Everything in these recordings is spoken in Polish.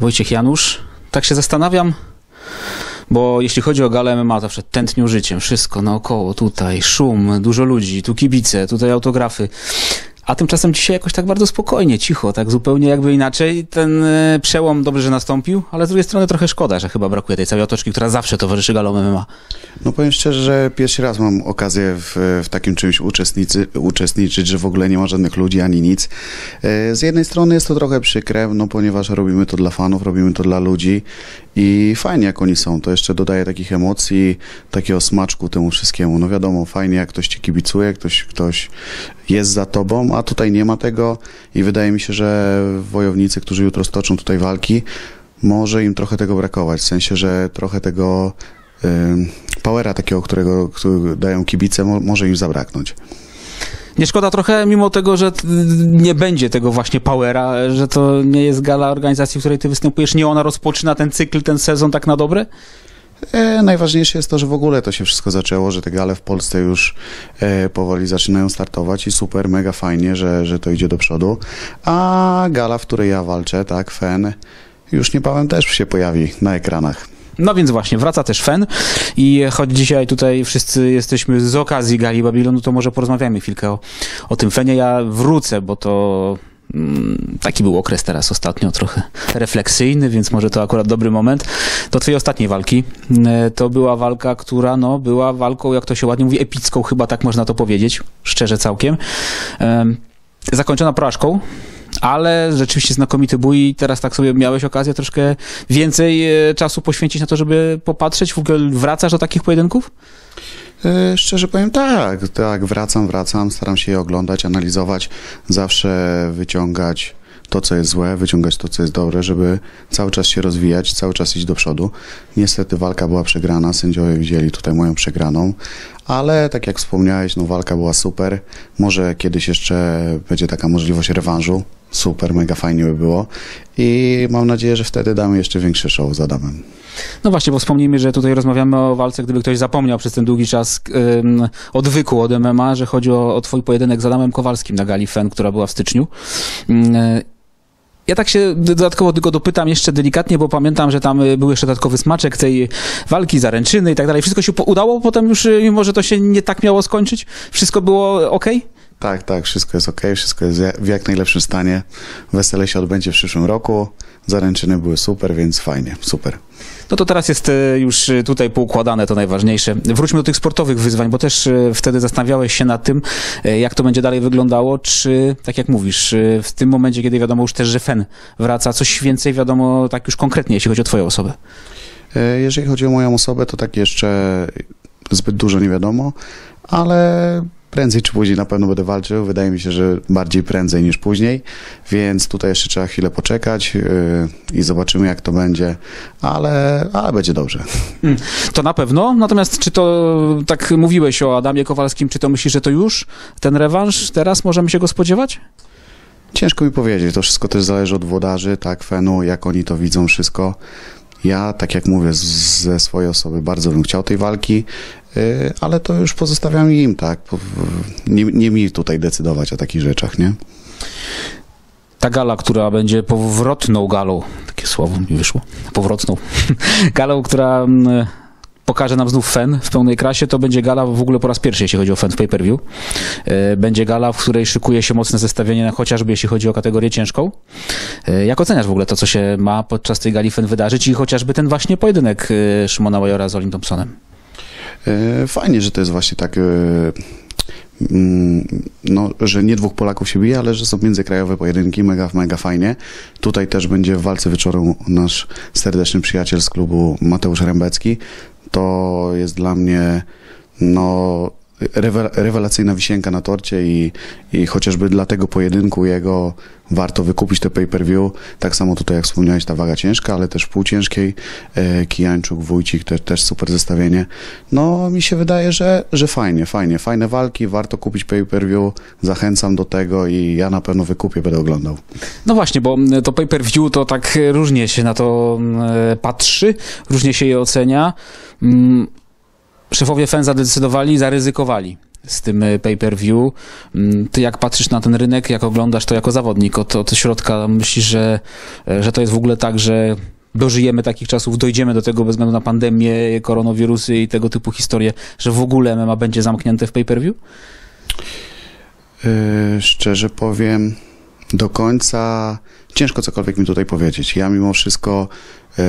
Wojciech Janusz. Tak się zastanawiam, bo jeśli chodzi o galę MMA, zawsze tętnią życiem, wszystko naokoło, tutaj szum, dużo ludzi, tu kibice, tutaj autografy. A tymczasem dzisiaj jakoś tak bardzo spokojnie, cicho, tak zupełnie jakby inaczej. Ten e, przełom dobrze że nastąpił, ale z drugiej strony trochę szkoda, że chyba brakuje tej całej otoczki, która zawsze towarzyszy galom MMA. No powiem szczerze, że pierwszy raz mam okazję w, w takim czymś uczestniczyć, że w ogóle nie ma żadnych ludzi ani nic. E, Z jednej strony jest to trochę przykre, no ponieważ robimy to dla fanów, robimy to dla ludzi i fajnie jak oni są. To jeszcze dodaje takich emocji, takiego smaczku temu wszystkiemu. No wiadomo, fajnie jak ktoś ci kibicuje, ktoś, ktoś jest za tobą, a tutaj nie ma tego i wydaje mi się, że wojownicy, którzy jutro stoczą tutaj walki, może im trochę tego brakować. W sensie, że trochę tego ym, powera takiego, którego, dają kibice, mo, może im zabraknąć. Nie szkoda trochę, mimo tego, że nie będzie tego właśnie powera, że to nie jest gala organizacji, w której ty występujesz, nie ona rozpoczyna ten cykl, ten sezon tak na dobre? E, najważniejsze jest to, że w ogóle to się wszystko zaczęło, że te gale w Polsce już e, powoli zaczynają startować i super, mega fajnie, że, że to idzie do przodu. A gala, w której ja walczę, tak, FEN, już niebawem też się pojawi na ekranach. No więc właśnie, wraca też FEN i choć dzisiaj tutaj wszyscy jesteśmy z okazji Gali Babilonu, to może porozmawiamy chwilkę o, o tym FENie. Ja wrócę, bo to taki był okres teraz ostatnio trochę refleksyjny, więc może to akurat dobry moment. Do twojej ostatniej walki. E, To była walka, która no, była walką, jak to się ładnie mówi, epicką chyba, tak można to powiedzieć, szczerze całkiem. Em, Zakończona porażką, ale rzeczywiście znakomity bój i teraz tak sobie miałeś okazję troszkę więcej e, czasu poświęcić na to, żeby popatrzeć, w ogóle wracasz do takich pojedynków? E, Szczerze powiem tak, tak, wracam, wracam, staram się je oglądać, analizować, zawsze wyciągać to, co jest złe, wyciągać to, co jest dobre, żeby cały czas się rozwijać, cały czas iść do przodu. Niestety walka była przegrana, sędziowie wzięli tutaj moją przegraną, ale tak jak wspomniałeś, no walka była super. Może kiedyś jeszcze będzie taka możliwość rewanżu. Super, mega fajnie by było. I mam nadzieję, że wtedy damy jeszcze większy show z Adamem. No właśnie, bo wspomnijmy, że tutaj rozmawiamy o walce, gdyby ktoś zapomniał przez ten długi czas um, odwyku od MMA, że chodzi o, o twój pojedynek z Adamem Kowalskim na gali FEN, która była w styczniu. E, Ja tak się dodatkowo tylko dopytam jeszcze delikatnie, bo pamiętam, że tam y, był jeszcze dodatkowy smaczek tej walki, zaręczyny i tak dalej. Wszystko się udało potem już, y, mimo że to się nie tak miało skończyć? Wszystko było ok? Tak, tak, wszystko jest ok, wszystko jest w jak najlepszym stanie. Wesele się odbędzie w przyszłym roku. Zaręczyny były super, więc fajnie, super. No to teraz jest e, już e, tutaj poukładane, to najważniejsze. Wróćmy do tych sportowych wyzwań, bo też e, wtedy zastanawiałeś się nad tym, jak to będzie dalej wyglądało, czy, tak jak mówisz, w tym momencie, kiedy wiadomo już też, że FEN wraca, coś więcej wiadomo tak już konkretnie, jeśli chodzi o twoją osobę. Jeżeli chodzi o moją osobę, to tak jeszcze zbyt dużo nie wiadomo, ale prędzej czy później na pewno będę walczył. Wydaje mi się, że bardziej prędzej niż później, więc tutaj jeszcze trzeba chwilę poczekać yy, i zobaczymy, jak to będzie, ale, ale będzie dobrze. To na pewno, natomiast czy to, tak mówiłeś o Adamie Kowalskim, czy to myślisz, że to już ten rewanż, teraz możemy się go spodziewać? Ciężko mi powiedzieć, to wszystko też zależy od włodarzy, tak, Fenu, jak oni to widzą, wszystko. Ja, tak jak mówię, ze swojej osoby bardzo bym chciał tej walki, yy, ale to już pozostawiam im, tak. Po- Nie, nie mi tutaj decydować o takich rzeczach, nie? ta gala, która będzie powrotną galą, takie słowo mi wyszło, powrotną, galą, która mm, pokaże nam znów FEN w pełnej krasie, to będzie gala w ogóle po raz pierwszy, jeśli chodzi o FEN w pay-per-view. E, Będzie gala, w której szykuje się mocne zestawienie, na- chociażby jeśli chodzi o kategorię ciężką. E, Jak oceniasz w ogóle to, co się ma podczas tej gali FEN wydarzyć i chociażby ten właśnie pojedynek e, Szymona Majora z Olim Thompsonem? Fajnie, że to jest właśnie tak, mm, no, że nie dwóch Polaków się bije, ale że są międzykrajowe pojedynki, mega, mega fajnie. Tutaj też będzie w walce wieczoru nasz serdeczny przyjaciel z klubu Mateusz Rębecki. To jest dla mnie, no, rewelacyjna wisienka na torcie i, i chociażby dla tego pojedynku jego warto wykupić te pay-per-view. Tak samo tutaj, jak wspomniałeś, ta waga ciężka, ale też półciężkiej. E, Kijańczuk, Wójcik, te, też super zestawienie. No, mi się wydaje, że, że fajnie, fajnie. Fajne walki, warto kupić pay-per-view. Zachęcam do tego i ja na pewno wykupię, będę oglądał. No właśnie, bo mm, to pay-per-view to tak e, różnie się na to mm, e, patrzy, różnie się je ocenia. Szefowie FEN zadecydowali, zaryzykowali. z tym e, pay-per-view. Mm, Ty jak patrzysz na ten rynek, jak oglądasz to jako zawodnik od, od środka, myślisz, że, e, że to jest w ogóle tak, że dożyjemy takich czasów, dojdziemy do tego bez względu na pandemię, koronawirusy i tego typu historie, że w ogóle MMA będzie zamknięte w pay-per-view? Yy, szczerze powiem, do końca ciężko cokolwiek mi tutaj powiedzieć. Ja mimo wszystko yy,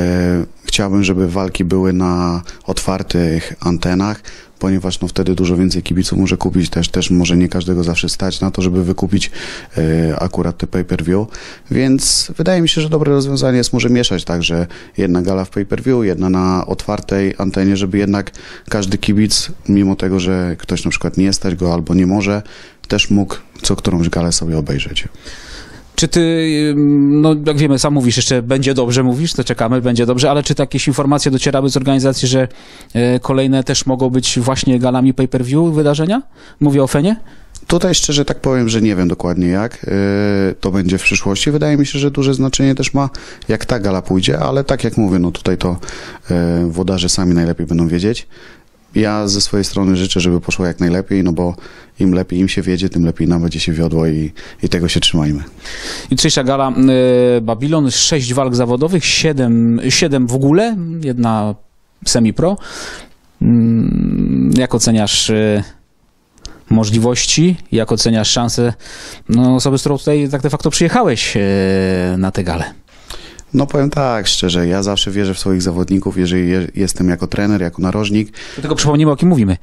chciałbym, żeby walki były na otwartych antenach, ponieważ no wtedy dużo więcej kibiców może kupić też, też może nie każdego zawsze stać na to, żeby wykupić yy, akurat te pay-per-view, więc wydaje mi się, że dobre rozwiązanie jest może mieszać tak, że jedna gala w pay-per-view, jedna na otwartej antenie, żeby jednak każdy kibic, mimo tego, że ktoś na przykład nie stać go albo nie może, też mógł co którąś galę sobie obejrzeć. Czy ty, no jak wiemy, sam mówisz, jeszcze będzie dobrze, mówisz, to czekamy, będzie dobrze, ale czy jakieś informacje docierały z organizacji, że e, kolejne też mogą być właśnie galami pay-per-view wydarzenia? Mówię o Fenie? Tutaj szczerze tak powiem, że nie wiem dokładnie jak yy, to będzie w przyszłości. Wydaje mi się, że duże znaczenie też ma, jak ta gala pójdzie, ale tak jak mówię, no tutaj to yy, włodarze sami najlepiej będą wiedzieć. Ja ze swojej strony życzę, żeby poszło jak najlepiej, no bo im lepiej im się wiedzie, tym lepiej nam będzie się wiodło i, i tego się trzymajmy. Jutrzejsza gala e, Babylon, sześć walk zawodowych, siedem, siedem w ogóle, jedna semi-pro. Mm, Jak oceniasz e, możliwości, jak oceniasz szanse no, osoby, z którą tutaj tak de facto przyjechałeś e, na tę galę? No powiem tak, szczerze, ja zawsze wierzę w swoich zawodników, jeżeli je, jestem jako trener, jako narożnik, Tylko przypomnijmy, o kim mówimy.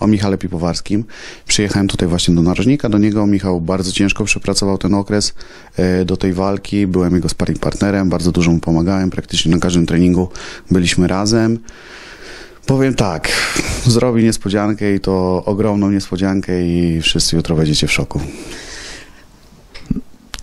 o Michale Pipowarskim. Przyjechałem tutaj właśnie do narożnika, do niego. Michał bardzo ciężko przepracował ten okres e, do tej walki. Byłem jego sparring partnerem, bardzo dużo mu pomagałem. Praktycznie na każdym treningu byliśmy razem. Powiem tak, zrobi niespodziankę i to ogromną niespodziankę i wszyscy jutro będziecie w szoku.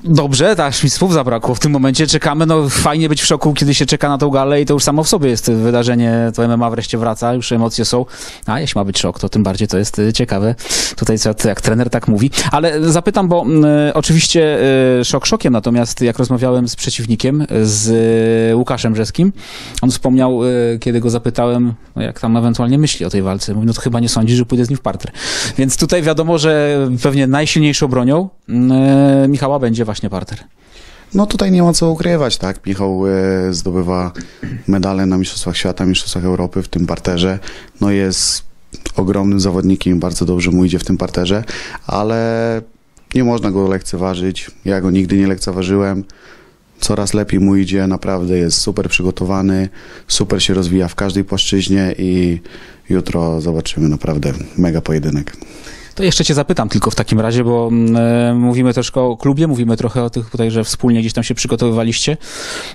Dobrze, tak, aż mi słów zabrakło. W tym momencie czekamy, no fajnie być w szoku, kiedy się czeka na tą galę i to już samo w sobie jest wydarzenie, to MMA wreszcie wraca, już emocje są, a jeśli ma być szok, to tym bardziej to jest y, ciekawe. Tutaj co, jak trener tak mówi. Ale zapytam, bo y, oczywiście y, szok szokiem, natomiast jak rozmawiałem z przeciwnikiem, z y, Łukaszem Brzeskim, on wspomniał, y, kiedy go zapytałem, no, jak tam ewentualnie myśli o tej walce, mówi, no to chyba nie sądzi, że pójdę z nim w parter. Więc tutaj wiadomo, że pewnie najsilniejszą bronią Michała będzie właśnie parter. No tutaj nie ma co ukrywać, tak? Michał e, zdobywa medale na Mistrzostwach Świata, Mistrzostwach Europy w tym parterze. No jest ogromnym zawodnikiem, bardzo dobrze mu idzie w tym parterze, ale nie można go lekceważyć. Ja go nigdy nie lekceważyłem. Coraz lepiej mu idzie, naprawdę jest super przygotowany, super się rozwija w każdej płaszczyźnie i jutro zobaczymy naprawdę mega pojedynek. To jeszcze cię zapytam tylko w takim razie, bo mm, e, mówimy troszkę o klubie, mówimy trochę o tych tutaj, że wspólnie gdzieś tam się przygotowywaliście.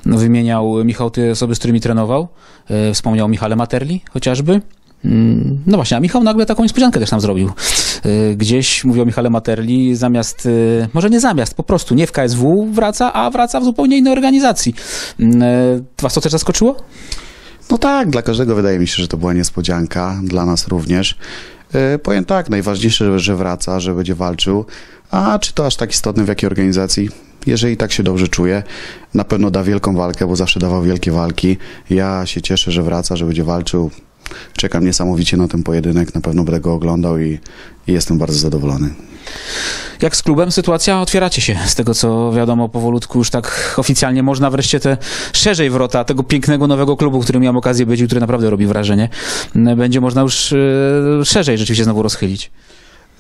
No, wymieniał Michał te osoby, z którymi trenował. E, wspomniał o Michale Materli chociażby. Mm, No właśnie, a Michał nagle taką niespodziankę też nam zrobił. E, Gdzieś mówił Michale Materli, zamiast, może nie zamiast, po prostu nie w KSW wraca, a wraca w zupełnie innej organizacji. Mm, Was to też zaskoczyło? No tak, dla każdego wydaje mi się, że to była niespodzianka, dla nas również. Yy, powiem tak, najważniejsze, że wraca, że będzie walczył, a czy to aż tak istotne w jakiej organizacji? Jeżeli tak się dobrze czuje, na pewno da wielką walkę, bo zawsze dawał wielkie walki. Ja się cieszę, że wraca, że będzie walczył. Czekam niesamowicie na ten pojedynek, na pewno będę go oglądał i, i jestem bardzo zadowolony. Jak z klubem sytuacja? Otwieracie się. Z tego co wiadomo, powolutku już tak oficjalnie można wreszcie te szerzej wrota tego pięknego nowego klubu, który miałem okazję być i który naprawdę robi wrażenie, będzie można już e, szerzej rzeczywiście znowu rozchylić.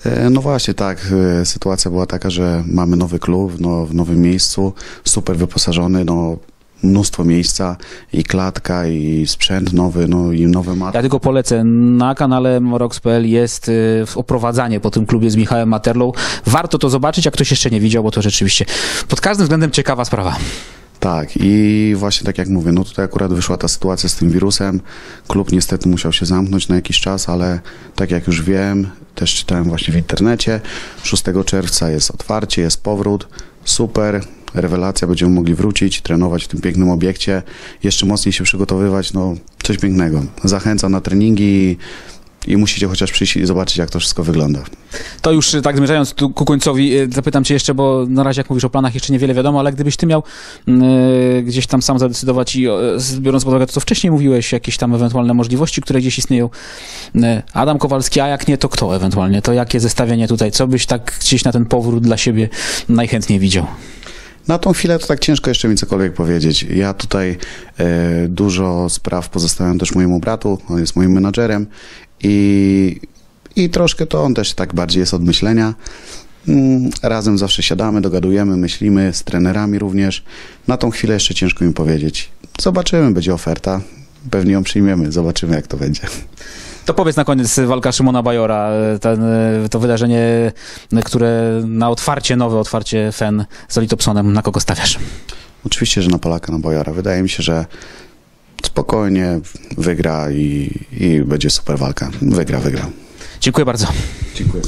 E, No właśnie, tak. e, Sytuacja była taka, że mamy nowy klub no, w nowym miejscu, super wyposażony, no, mnóstwo miejsca i klatka, i sprzęt nowy, no i nowe maty. Ja tylko polecę, na kanale Morox.pl jest y, oprowadzanie po tym klubie z Michałem Materlą. Warto to zobaczyć, jak ktoś jeszcze nie widział, bo to rzeczywiście pod każdym względem ciekawa sprawa. Tak, i właśnie tak jak mówię, no tutaj akurat wyszła ta sytuacja z tym wirusem. Klub niestety musiał się zamknąć na jakiś czas, ale tak jak już wiem, też czytałem właśnie w internecie, 6 czerwca jest otwarcie, jest powrót, super, rewelacja, będziemy mogli wrócić, trenować w tym pięknym obiekcie, jeszcze mocniej się przygotowywać, no coś pięknego. Zachęcam na treningi i, musicie chociaż przyjść i zobaczyć, jak to wszystko wygląda. To już y, tak zmierzając tu ku końcowi, y, zapytam cię jeszcze, bo na razie jak mówisz o planach jeszcze niewiele wiadomo, ale gdybyś ty miał y, gdzieś tam sam zadecydować i y, z- biorąc pod uwagę to, co wcześniej mówiłeś, jakieś tam ewentualne możliwości, które gdzieś istnieją, y, Adam Kowalski, a jak nie, to kto ewentualnie? To jakie zestawienie tutaj? Co byś tak gdzieś na ten powrót dla siebie najchętniej widział? Na tą chwilę to tak ciężko jeszcze mi cokolwiek powiedzieć. Ja tutaj e, dużo spraw pozostawiam też mojemu bratu, on jest moim menadżerem i, i troszkę to on też tak bardziej jest od myślenia. Mm, Razem zawsze siadamy, dogadujemy, myślimy, z trenerami również. Na tą chwilę jeszcze ciężko mi powiedzieć. Zobaczymy, będzie oferta. Pewnie ją przyjmiemy, zobaczymy jak to będzie. To powiedz na koniec walka Szymona Bajora, ten, y, to wydarzenie, y, które na otwarcie, nowe otwarcie FEN z Olitopsonem, na kogo stawiasz? Oczywiście, że na Polaka, na Bojara. Wydaje mi się, że spokojnie wygra i, i będzie super walka. Wygra, wygra. Dziękuję bardzo. Dziękuję.